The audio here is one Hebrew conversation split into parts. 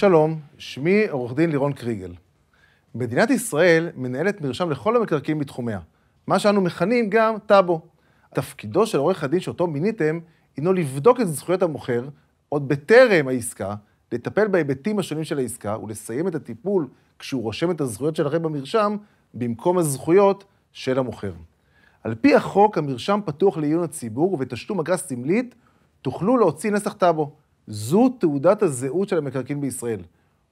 שלום, שמי עורך דין לירון קריגל. מדינת ישראל מנהלת מרשם לכל המקרקעין בתחומיה, מה שאנו מכנים גם טאבו. תפקידו של עורך הדין שאותו מיניתם הינו לבדוק את זכויות המוכר עוד בטרם העסקה, לטפל בהיבטים השונים של העסקה ולסיים את הטיפול כשהוא רושם את הזכויות שלכם במרשם במקום הזכויות של המוכר. על פי החוק, המרשם פתוח לעיון הציבור ובתשלום אגרה סמלית תוכלו להוציא נסח טאבו. זו תעודת הזהות של המקרקעין בישראל,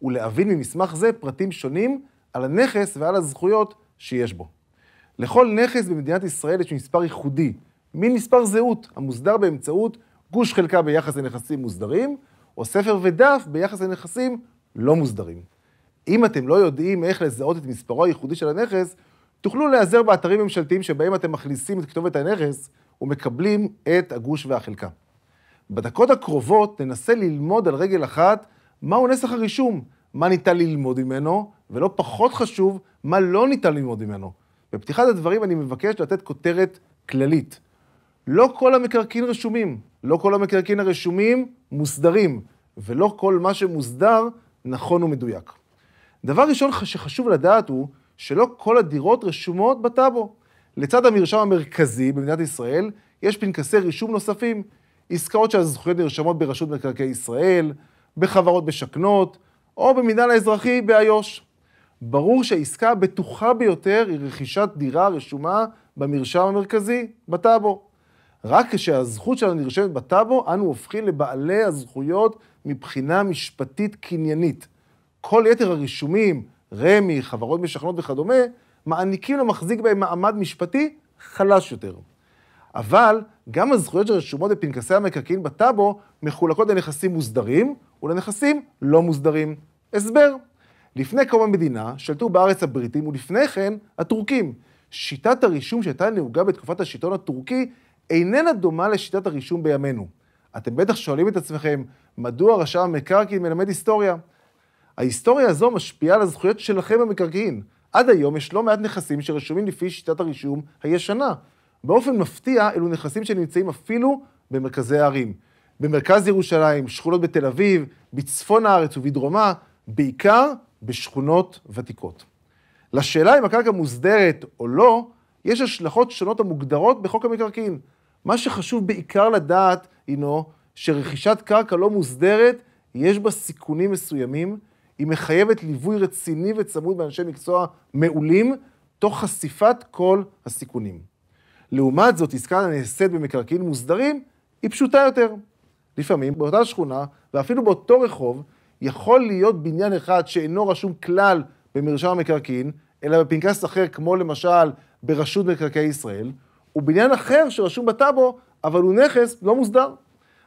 ולהבין ממסמך זה פרטים שונים על הנכס ועל הזכויות שיש בו. לכל נכס במדינת ישראל יש מספר ייחודי, מין מספר זהות, המוסדר באמצעות גוש חלקה ביחס לנכסים מוסדרים, או ספר ודף ביחס לנכסים לא מוסדרים. אם אתם לא יודעים איך לזהות את מספרו הייחודי של הנכס, תוכלו להיעזר באתרים ממשלתיים שבהם אתם מכניסים את כתובת הנכס ומקבלים את הגוש והחלקה. בדקות הקרובות ננסה ללמוד על רגל אחת מהו נסח הרישום, מה ניתן ללמוד ממנו, ולא פחות חשוב, מה לא ניתן ללמוד ממנו. בפתיחת הדברים אני מבקש לתת כותרת כללית. לא כל המקרקעין רשומים, לא כל המקרקעין הרשומים מוסדרים, ולא כל מה שמוסדר נכון ומדויק. דבר ראשון שחשוב לדעת הוא שלא כל הדירות רשומות בטאבו. לצד המרשם המרכזי במדינת ישראל, יש פנקסי רישום נוספים, עסקאות שהזכויות נרשמות ברשות מקרקעי ישראל, בחברות משכנות, או במינהל האזרחי באיו"ש. ברור שהעסקה הבטוחה ביותר היא רכישת דירה רשומה במרשם המרכזי, בטאבו. רק כשהזכות שלנו נרשמת בטאבו, אנו הופכים לבעלי הזכויות מבחינה משפטית קניינית. כל יתר הרישומים, רמ"י, חברות משכנות וכדומה, מעניקים למחזיק בהם מעמד משפטי חלש יותר. אבל גם הזכויות שרשומות בפנקסי המקרקעין בטאבו מחולקות לנכסים מוסדרים ולנכסים לא מוסדרים. הסבר. לפני קום המדינה שלטו בארץ הבריטים ולפני כן הטורקים. שיטת הרישום שהייתה נהוגה בתקופת השלטון הטורקי איננה דומה לשיטת הרישום בימינו. אתם בטח שואלים את עצמכם, מדוע רשם המקרקעין מלמד היסטוריה? ההיסטוריה הזו משפיעה על הזכויות שלכם במקרקעין. עד היום יש לא מעט נכסים שרשומים לפי שיטת הרישום הישנה. באופן מפתיע, אלו נכסים שנמצאים אפילו במרכזי הערים. במרכז ירושלים, שכונות בתל אביב, בצפון הארץ ובדרומה, בעיקר בשכונות ותיקות. לשאלה אם הקרקע מוסדרת או לא, יש השלכות שונות המוגדרות בחוק המקרקעין. מה שחשוב בעיקר לדעת הינו שרכישת קרקע לא מוסדרת, יש בה סיכונים מסוימים, היא מחייבת ליווי רציני וצמוד באנשי מקצוע מעולים, תוך חשיפת כל הסיכונים. לעומת זאת, עסקה הנעשית במקרקעין מוסדרים, היא פשוטה יותר. לפעמים באותה שכונה, ואפילו באותו רחוב, יכול להיות בניין אחד שאינו רשום כלל במרשם המקרקעין, אלא בפנקס אחר, כמו למשל ברשות מקרקעי ישראל, ובניין אחר שרשום בטאבו, אבל הוא נכס לא מוסדר.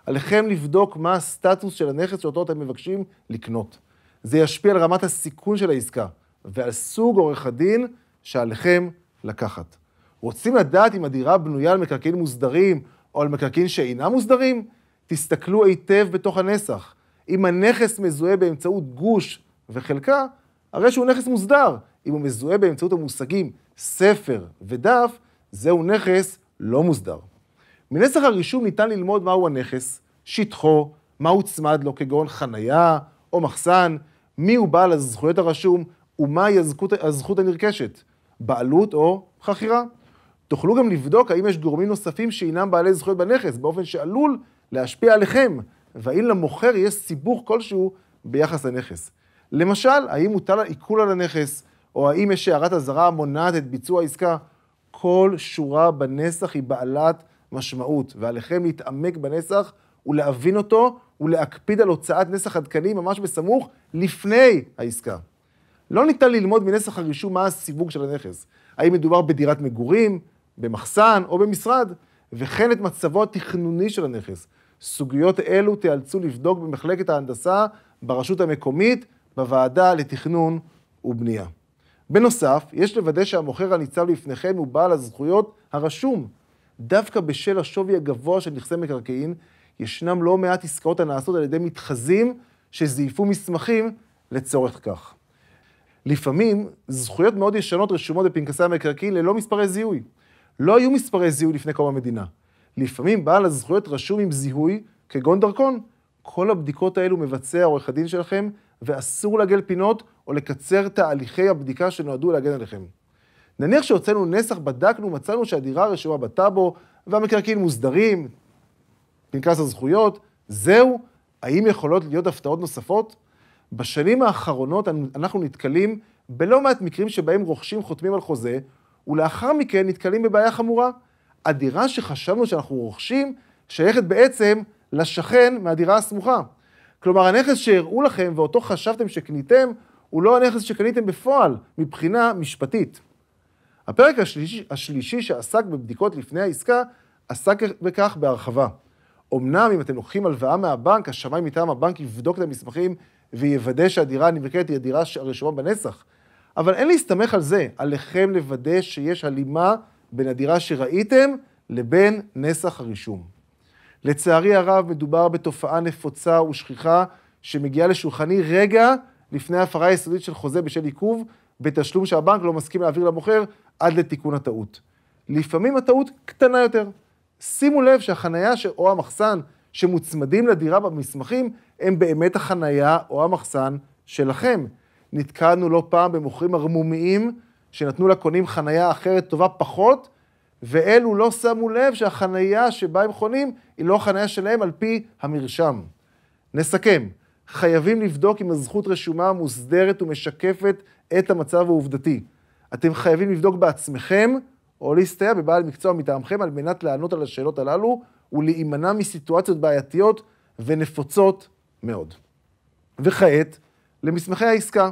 עליכם לבדוק מה הסטטוס של הנכס שאותו אתם מבקשים לקנות. זה ישפיע על רמת הסיכון של העסקה ועל סוג עורך הדין שעליכם לקחת. רוצים לדעת אם הדירה בנויה על מקרקעין מוסדרים או על מקרקעין שאינם מוסדרים? תסתכלו היטב בתוך הנסח. אם הנכס מזוהה באמצעות גוש וחלקה, הרי שהוא נכס מוסדר. אם הוא מזוהה באמצעות המושגים ספר ודף, זהו נכס לא מוסדר. מנסח הרישום ניתן ללמוד מהו הנכס, שטחו, מה הוצמד לו כגון חנייה או מחסן, מיהו בעל הזכויות הרשום ומהי הזכות, הזכות הנרכשת, בעלות או חכירה. תוכלו גם לבדוק האם יש גורמים נוספים שאינם בעלי זכויות בנכס, באופן שעלול להשפיע עליכם, והאם למוכר יש סיבוך כלשהו ביחס לנכס. למשל, האם מוטל עיקול על הנכס, או האם יש הערת אזהרה המונעת את ביצוע העסקה. כל שורה בנסח היא בעלת משמעות, ועליכם להתעמק בנסח ולהבין אותו ולהקפיד על הוצאת נסח עדכני ממש בסמוך לפני העסקה. לא ניתן ללמוד מנסח הרישום מה הסיווג של הנכס. האם מדובר בדירת מגורים, במחסן או במשרד, וכן את מצבו התכנוני של הנכס. סוגיות אלו תיאלצו לבדוק במחלקת ההנדסה ברשות המקומית, בוועדה לתכנון ובנייה. בנוסף, יש לוודא שהמוכר הניצב לפניכם הוא בעל הזכויות הרשום. דווקא בשל השווי הגבוה של נכסי מקרקעין, ישנם לא מעט עסקאות הנעשות על ידי מתחזים שזייפו מסמכים לצורך כך. לפעמים זכויות מאוד ישנות רשומות בפנקסי המקרקעין ללא מספרי זיהוי. לא היו מספרי זיהוי לפני קום המדינה. לפעמים בעל הזכויות רשום עם זיהוי, כגון דרכון. כל הבדיקות האלו מבצע עורך הדין שלכם, ואסור לעגל פינות או לקצר תהליכי הבדיקה שנועדו להגן עליכם. נניח שהוצאנו נסח, בדקנו, מצאנו שהדירה רשומה בטאבו והמקרקעין מוסדרים, פנקס הזכויות, זהו, האם יכולות להיות הפתעות נוספות? בשנים האחרונות אנחנו נתקלים בלא מעט מקרים שבהם רוכשים חותמים על חוזה, ולאחר מכן נתקלים בבעיה חמורה. הדירה שחשבנו שאנחנו רוכשים שייכת בעצם לשכן מהדירה הסמוכה. כלומר, הנכס שהראו לכם ואותו חשבתם שקניתם, הוא לא הנכס שקניתם בפועל, מבחינה משפטית. הפרק השלישי, השלישי שעסק בבדיקות לפני העסקה, עסק בכך בהרחבה. אמנם אם אתם לוקחים הלוואה מהבנק, השמאי מטעם הבנק יבדוק את המסמכים ויוודא שהדירה הנמכרת היא הדירה הרשומה בנסח. אבל אין להסתמך על זה, עליכם לוודא שיש הלימה בין הדירה שראיתם לבין נסח הרישום. לצערי הרב, מדובר בתופעה נפוצה ושכיחה שמגיעה לשולחני רגע לפני הפרה יסודית של חוזה בשל עיכוב בתשלום שהבנק לא מסכים להעביר למוכר עד לתיקון הטעות. לפעמים הטעות קטנה יותר. שימו לב שהחנייה או המחסן שמוצמדים לדירה במסמכים הם באמת החנייה או המחסן שלכם. נתקענו לא פעם במוכרים ערמומיים שנתנו לקונים חנייה אחרת טובה פחות, ואלו לא שמו לב שהחנייה שבה הם חונים היא לא חנייה שלהם על פי המרשם. נסכם, חייבים לבדוק אם הזכות רשומה מוסדרת ומשקפת את המצב העובדתי. אתם חייבים לבדוק בעצמכם, או להסתייע בבעל מקצוע מטעמכם על מנת לענות על השאלות הללו ולהימנע מסיטואציות בעייתיות ונפוצות מאוד. וכעת, למסמכי העסקה.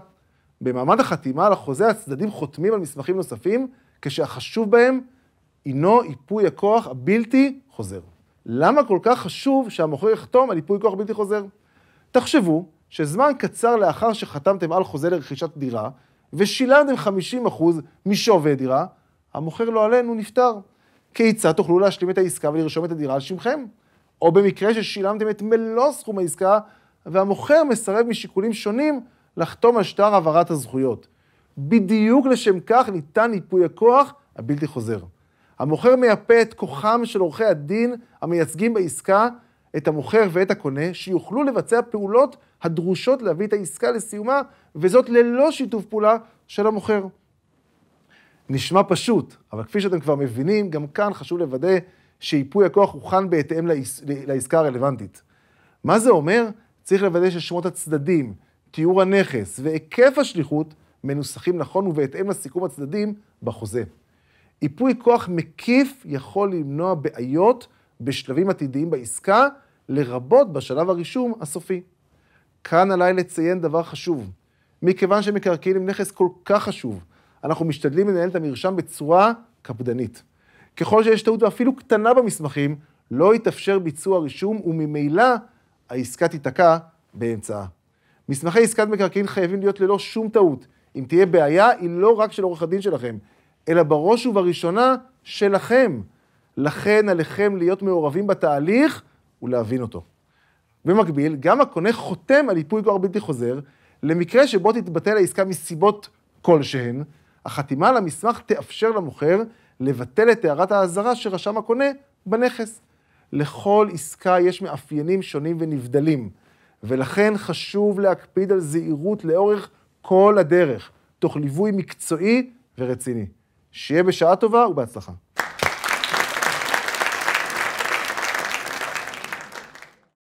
במעמד החתימה על החוזה הצדדים חותמים על מסמכים נוספים, כשהחשוב בהם הינו ייפוי הכוח הבלתי חוזר. למה כל כך חשוב שהמוכר יחתום על ייפוי כוח בלתי חוזר? תחשבו שזמן קצר לאחר שחתמתם על חוזה לרכישת דירה, ושילמתם 50% משווי דירה, המוכר לא עלינו נפטר. כיצד תוכלו להשלים את העסקה ולרשום את הדירה על שמכם? או במקרה ששילמתם את מלוא סכום העסקה, והמוכר מסרב משיקולים שונים לחתום על שטר העברת הזכויות. בדיוק לשם כך ניתן ייפוי הכוח הבלתי חוזר. המוכר מייפה את כוחם של עורכי הדין המייצגים בעסקה את המוכר ואת הקונה, שיוכלו לבצע פעולות הדרושות להביא את העסקה לסיומה, וזאת ללא שיתוף פעולה של המוכר. נשמע פשוט, אבל כפי שאתם כבר מבינים, גם כאן חשוב לוודא שייפוי הכוח הוכן בהתאם לעסקה הרלוונטית. מה זה אומר? צריך לוודא ששמות הצדדים, תיאור הנכס והיקף השליחות מנוסחים נכון ובהתאם לסיכום הצדדים בחוזה. ייפוי כוח מקיף יכול למנוע בעיות בשלבים עתידיים בעסקה, לרבות בשלב הרישום הסופי. כאן עליי לציין דבר חשוב. מכיוון שמקרקעין הם נכס כל כך חשוב, אנחנו משתדלים לנהל את המרשם בצורה קפדנית. ככל שיש טעות ואפילו קטנה במסמכים, לא יתאפשר ביצוע רישום וממילא העסקה תיתקע באמצעה. מסמכי עסקת מקרקעין חייבים להיות ללא שום טעות. אם תהיה בעיה, היא לא רק של עורך הדין שלכם, אלא בראש ובראשונה שלכם. לכן עליכם להיות מעורבים בתהליך ולהבין אותו. במקביל, גם הקונה חותם על ייפוי כוח בלתי חוזר, למקרה שבו תתבטל העסקה מסיבות כלשהן, החתימה על המסמך תאפשר למוכר לבטל את הערת האזהרה שרשם הקונה בנכס. לכל עסקה יש מאפיינים שונים ונבדלים, ולכן חשוב להקפיד על זהירות לאורך כל הדרך, תוך ליווי מקצועי ורציני. שיהיה בשעה טובה ובהצלחה.